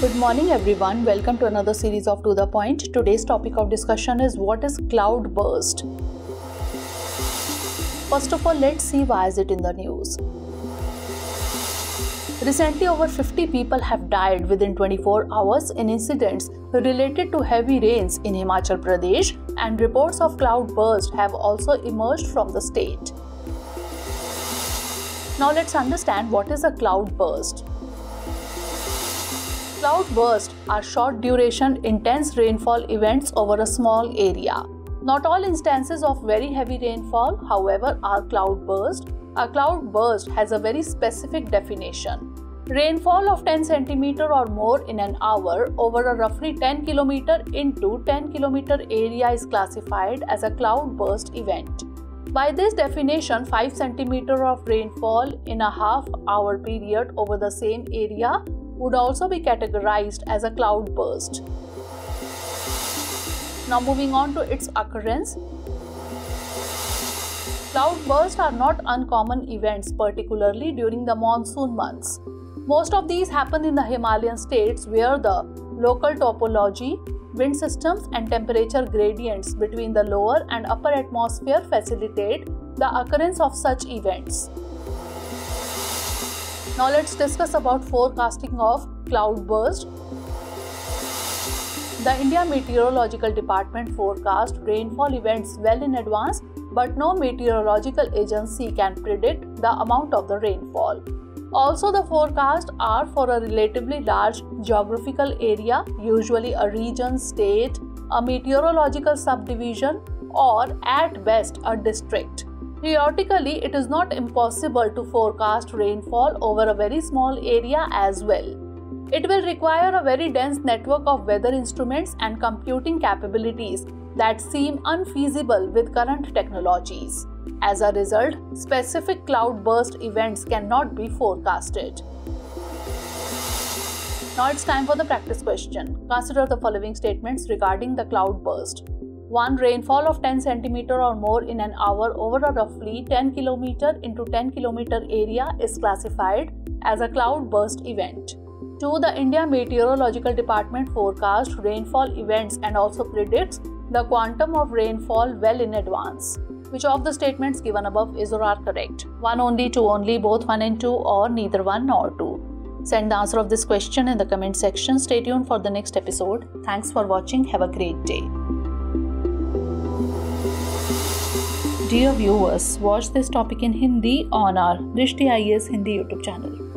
Good morning, everyone. Welcome to another series of To the Point. Today's topic of discussion is what is cloud burst? First of all, let's see why is it in the news. Recently, over 50 people have died within 24 hours in incidents related to heavy rains in Himachal Pradesh, and reports of cloud burst have also emerged from the state. Now, let's understand what is a cloud burst. Cloud bursts are short duration, intense rainfall events over a small area. Not all instances of very heavy rainfall, however, are cloud burst. A cloud burst has a very specific definition. Rainfall of 10 cm or more in an hour over a roughly 10 km into 10 km area is classified as a cloud burst event. By this definition, 5 cm of rainfall in a half hour period over the same area would also be categorized as a cloud burst. Now moving on to its occurrence. Cloud bursts are not uncommon events particularly during the monsoon months. Most of these happen in the Himalayan states where the local topology, wind systems and temperature gradients between the lower and upper atmosphere facilitate the occurrence of such events. Now let's discuss about forecasting of cloud burst. The India Meteorological Department forecast rainfall events well in advance, but no meteorological agency can predict the amount of the rainfall. Also, the forecasts are for a relatively large geographical area, usually a region, state, a meteorological subdivision, or at best a district. Theoretically, it is not impossible to forecast rainfall over a very small area as well. It will require a very dense network of weather instruments and computing capabilities that seem unfeasible with current technologies. As a result, specific cloud burst events cannot be forecasted. Now it's time for the practice question. Consider the following statements regarding the cloud 1. Rainfall of 10 cm or more in an hour over a roughly 10 km into 10 km area is classified as a cloud burst event. 2. The India Meteorological Department forecasts rainfall events and also predicts the quantum of rainfall well in advance. Which of the statements given above is or are correct? 1 only, 2 only, both 1 and 2 or neither 1 nor 2? Send the answer of this question in the comment section. Stay tuned for the next episode. Thanks for watching. Have a great day. Dear viewers, watch this topic in Hindi on our Drishti IAS Hindi YouTube channel.